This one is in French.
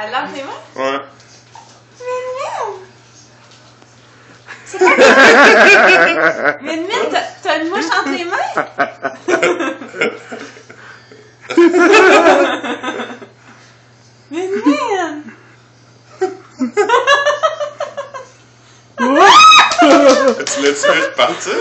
Elle lave les mains? Ouais. C'est quoi que- Mais Min, t'as- t'as une mouche entre les mains? Mais Min! Tu l'as-tu vu repartir?